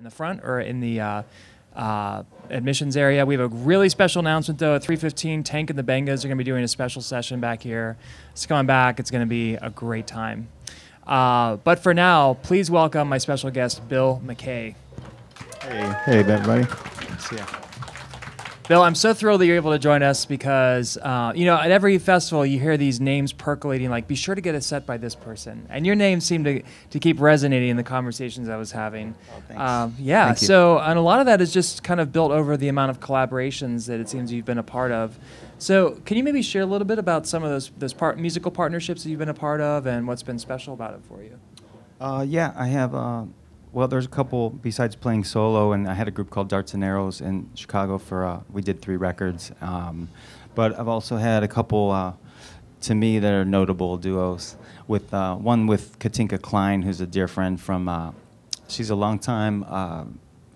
in the front or in the uh, uh, admissions area. We have a really special announcement though. At 3:15, Tank and the Bangas are going to be doing a special session back here. It's coming back. It's going to be a great time. Uh, but for now, please welcome my special guest, Bill MacKay. Hey, hey, everybody. See ya. Bill, I'm so thrilled that you're able to join us because, uh, you know, at every festival you hear these names percolating, like, be sure to get a set by this person. And your name seemed to, to keep resonating in the conversations I was having. Oh, thanks. Um, yeah, Thank so, and a lot of that is just kind of built over the amount of collaborations that it seems you've been a part of. So, can you maybe share a little bit about some of those, those part, musical partnerships that you've been a part of and what's been special about it for you? Uh, yeah, I have. Uh, well, there's a couple besides playing solo, and I had a group called Darts and Arrows in Chicago for. Uh, we did three records, um, but I've also had a couple, uh, to me, that are notable duos. With uh, one with Katinka Kleijn, who's a dear friend from. Uh, she's a longtime uh,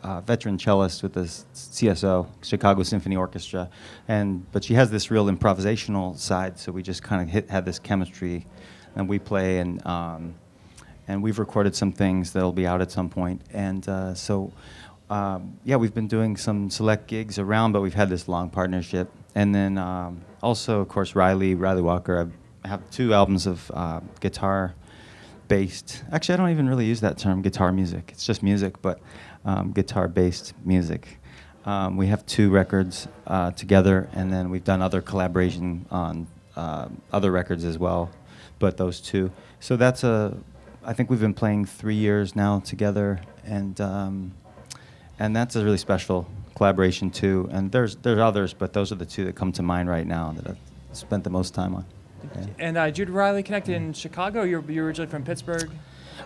uh, veteran cellist with the CSO, Chicago Symphony Orchestra, and but she has this real improvisational side. So we just kind of had this chemistry, and we play and. Um, and we've recorded some things that'll be out at some point. And uh, so, um, yeah, we've been doing some select gigs around, but we've had this long partnership. And then um, also, of course, Ryley, Ryley Walker. I have two albums of uh, guitar based. Actually, I don't even really use that term, guitar music. It's just music, but um, guitar based music. Um, we have two records uh, together, and then we've done other collaboration on uh, other records as well, but those two. So that's a, I think we've been playing three years now together, and um, and that's a really special collaboration too. And there's there's others, but those are the two that come to mind right now that I've spent the most time on. Yeah. And uh, Jude Ryley connected in Chicago. You're, you're originally from Pittsburgh.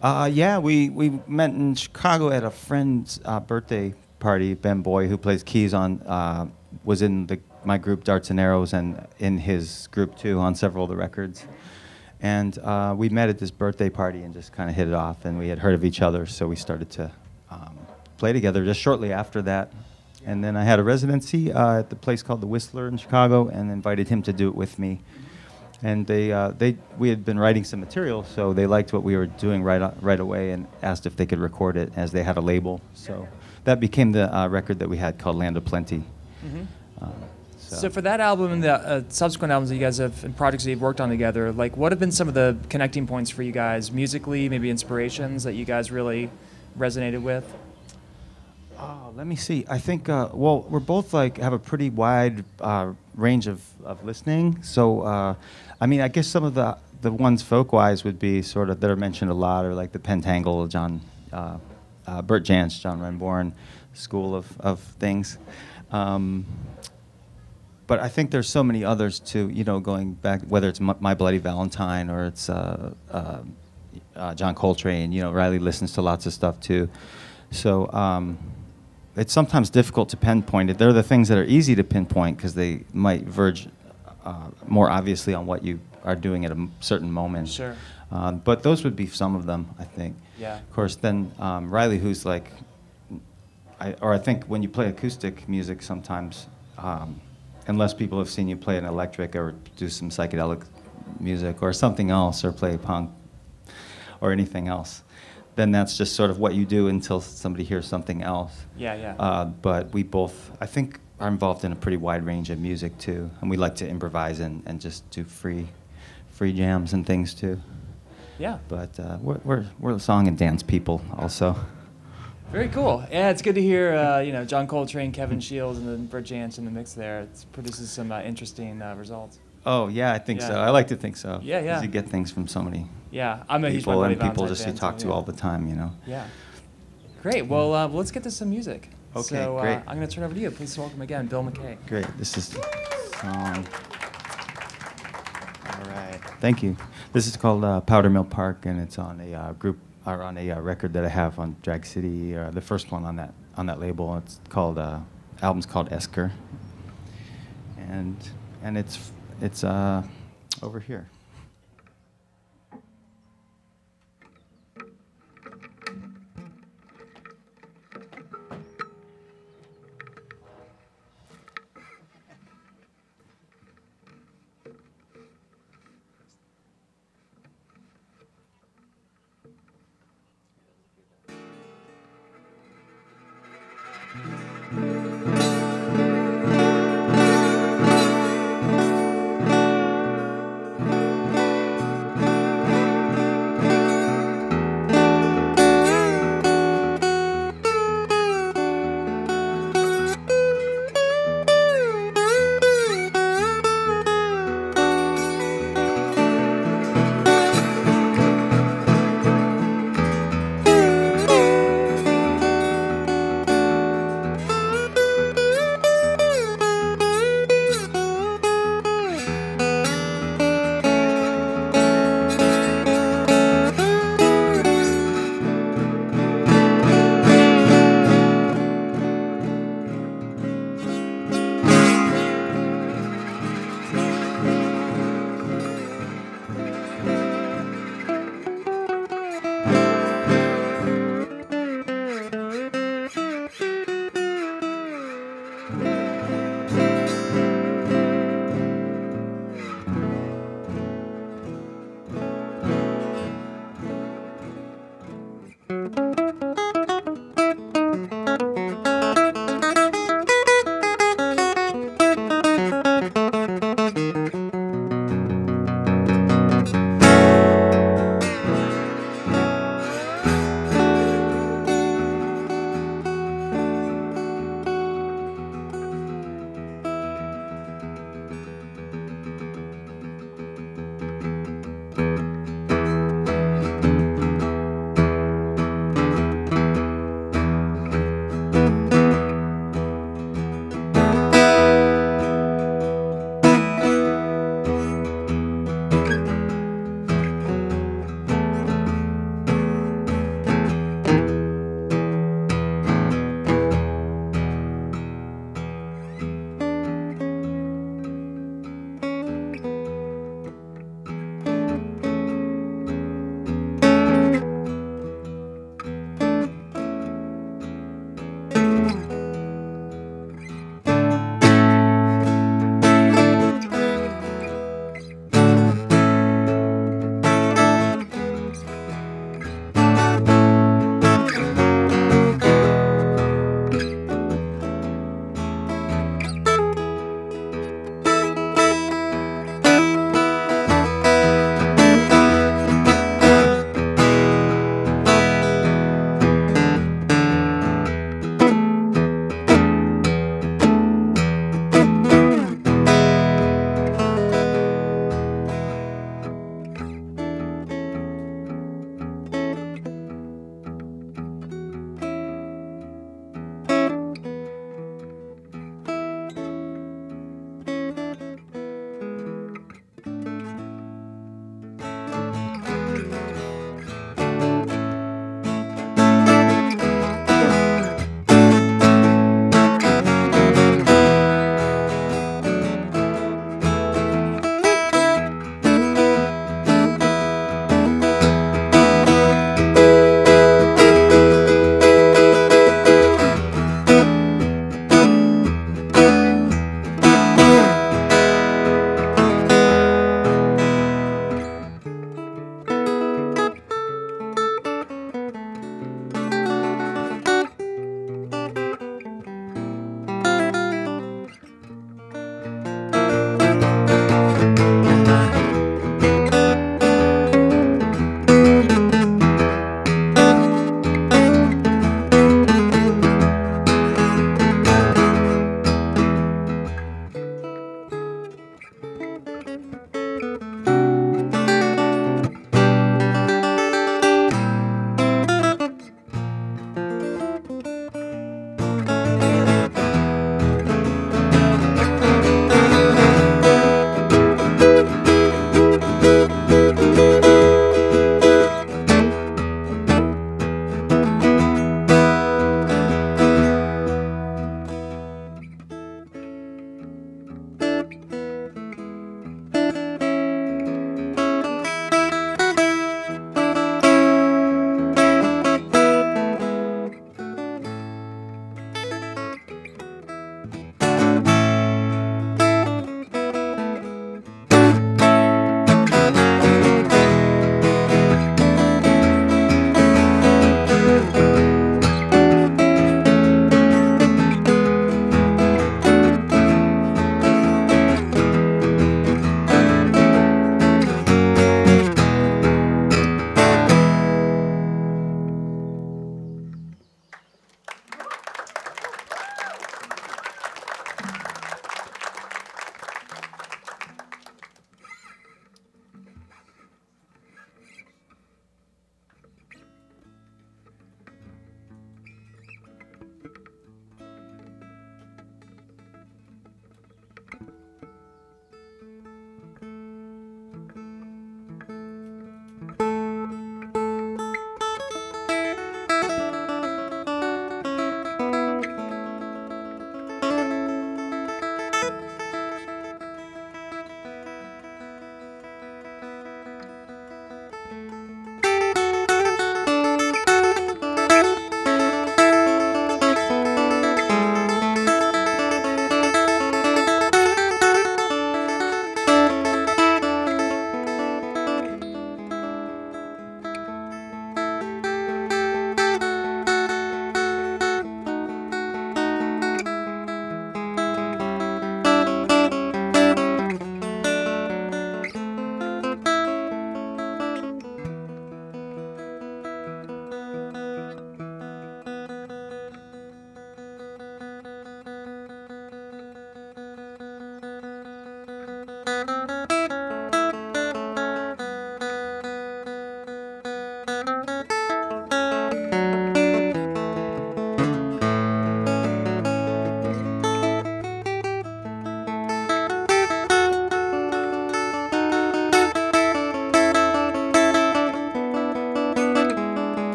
Uh, yeah, we, we met in Chicago at a friend's uh, birthday party. Ben Boye, who plays keys on, uh, was in the, my group Darts and Arrows and in his group too on several of the records. And uh, we met at this birthday party and just kind of hit it off. And we had heard of each other, so we started to um, play together just shortly after that. And then I had a residency uh, at the place called the Whistler in Chicago, and invited him to do it with me and they uh, they we had been writing some material, so they liked what we were doing right right away, and asked if they could record it as they had a label. So that became the uh, record that we had called Land of Plenty. Um, So. for that album and the uh, subsequent albums that you guys have and projects that you've worked on together, like what have been some of the connecting points for you guys musically, maybe inspirations that you guys really resonated with? Oh, let me see. I think uh, well, we're both like have a pretty wide uh, range of, of listening. So, uh, I mean, I guess some of the the ones folk wise would be sort of that are mentioned a lot, or like the Pentangle, John, uh, uh, Bert Jansch, John Renbourn school of of things. Um, but I think there's so many others too. You know, going back whether it's My, Bloody Valentine or it's uh, uh, uh, John Coltrane. You know, Ryley listens to lots of stuff too. So um, it's sometimes difficult to pinpoint it. They're the things that are easy to pinpoint because they might verge uh, more obviously on what you are doing at a certain moment. Sure. Um, but those would be some of them, I think. Yeah. Of course, then um, Ryley, who's like, I, or I think when you play acoustic music, sometimes, um, unless people have seen you play an electric or do some psychedelic music or something else, or play punk or anything else, then that's just sort of what you do until somebody hears something else. Yeah, yeah. Uh, but we both, I think, are involved in a pretty wide range of music too, and we like to improvise and, and just do free, free jams and things too. yeah. But uh, we're, we're we're song and dance people also. Very cool. Yeah, it's good to hear, uh, you know, John Coltrane, Kevin Shields, and then Bert Jansch in the mix there. It produces some uh, interesting uh, results. Oh yeah, I think so. I like to think so. Yeah, yeah. You get things from so many Yeah, I'm a huge people and people just you talk so, to yeah. all the time. You know. Yeah. Great. Well, uh, let's get to some music. Okay, so, great. Uh, I'm going to turn over to you. Please welcome again, Bill MacKay. Great. This is song. All right. Thank you. This is called uh, Powder Mill Park, and it's on a uh, group or on a uh, record that I have on Drag City, uh, the first one on that on that label. It's called uh, album's called Esker, and and it's it's uh, over here.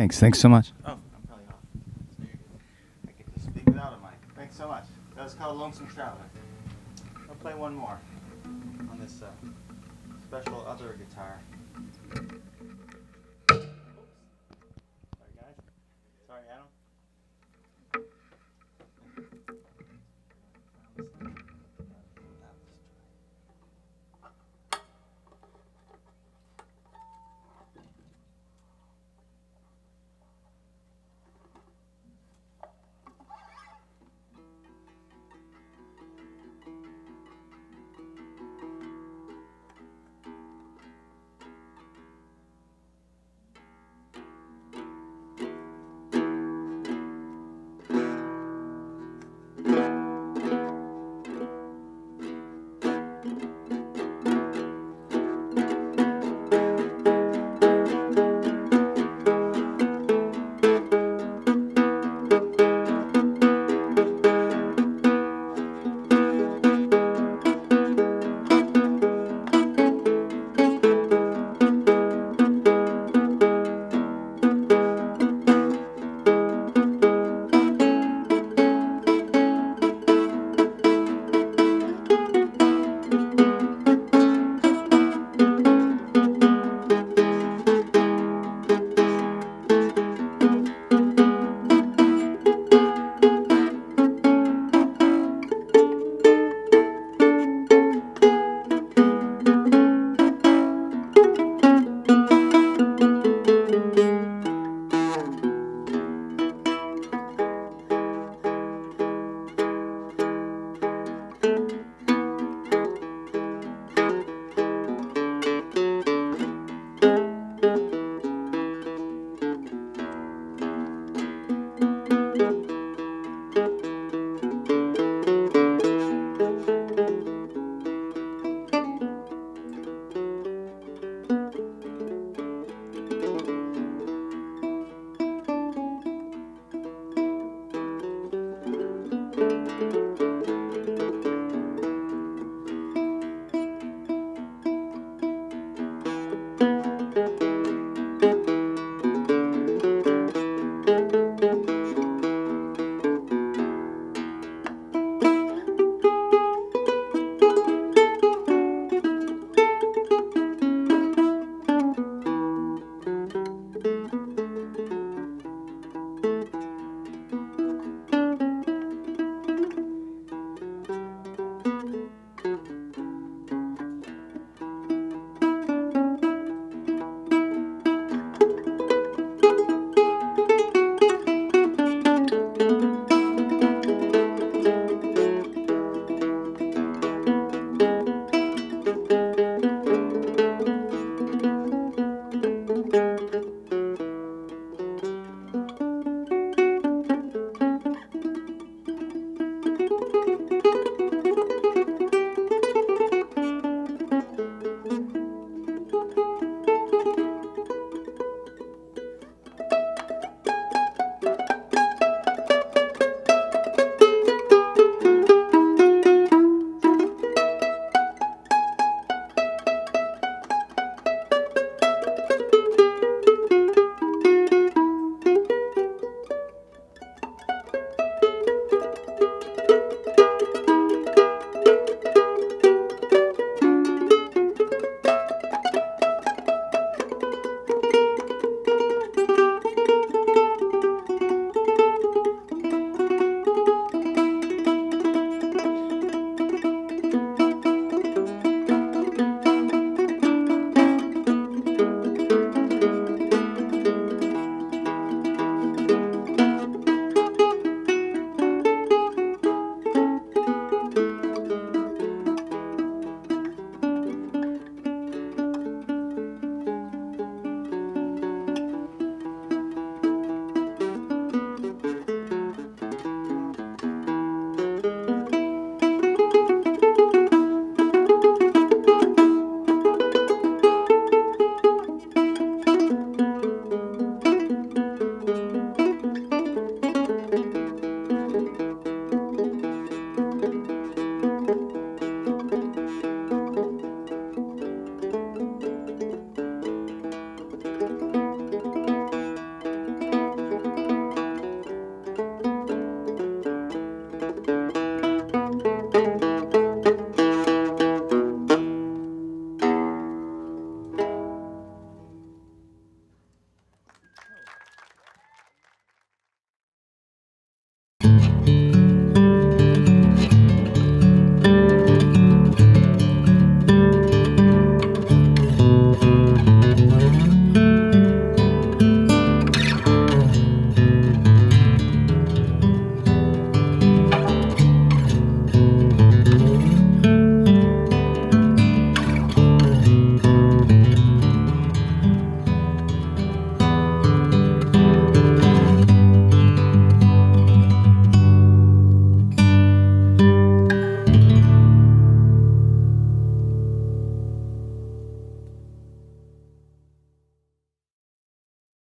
Thanks. Thanks so much.